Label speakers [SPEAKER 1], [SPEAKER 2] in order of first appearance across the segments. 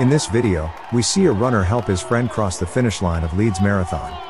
[SPEAKER 1] In this video, we see a runner help his friend cross the finish line of Leeds Marathon.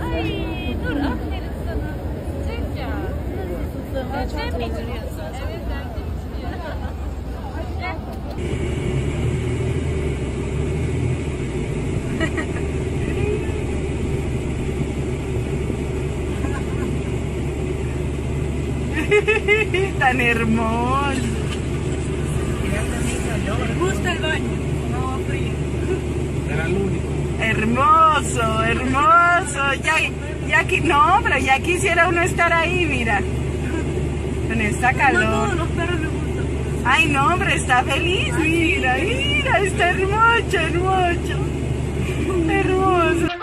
[SPEAKER 2] Ay. Tan hermoso.
[SPEAKER 3] gusta el baño? No, frío.
[SPEAKER 2] Hermoso, hermoso. Ya, ya qui- no, pero ya quisiera uno estar ahí, mira. Con esta
[SPEAKER 3] No
[SPEAKER 2] calor.
[SPEAKER 3] todos los perros les gustan.
[SPEAKER 2] Ay, no, hombre, está feliz. Mira, mira, está hermoso, hermoso. Hermoso.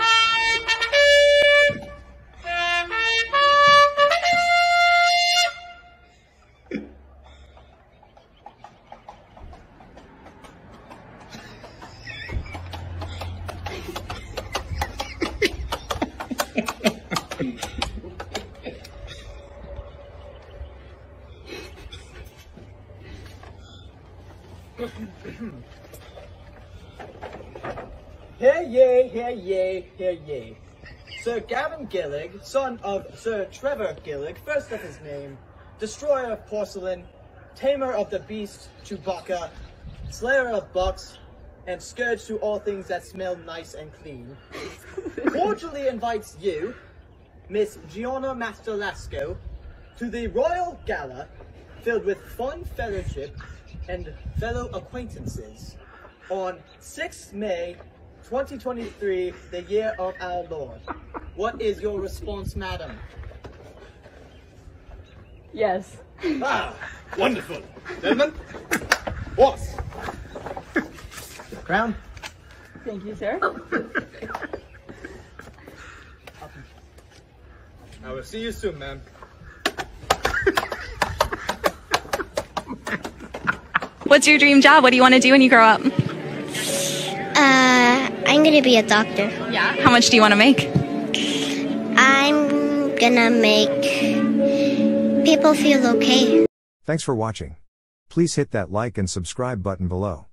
[SPEAKER 4] Hear ye, hear ye, hear ye. Sir Gavin Gillig, son of Sir Trevor Gillig, first of his name, destroyer of porcelain, tamer of the beast Chewbacca, slayer of bucks, and scourge to all things that smell nice and clean, cordially invites you, Miss Gianna Masterlasco, to the Royal Gala filled with fun fellowship and fellow acquaintances on 6th May 2023, the year of our Lord. What is your response, madam?
[SPEAKER 3] Yes.
[SPEAKER 4] Ah, wonderful. Gentlemen, horse. Crown.
[SPEAKER 3] Thank you, sir.
[SPEAKER 4] I will see you soon, ma'am.
[SPEAKER 5] What's your dream job? What do you want to do when you grow up?
[SPEAKER 6] Uh, I'm gonna be a doctor.
[SPEAKER 5] Yeah. How much do you want to make?
[SPEAKER 6] I'm gonna make people feel okay.
[SPEAKER 1] Thanks for watching. Please hit that like and subscribe button below.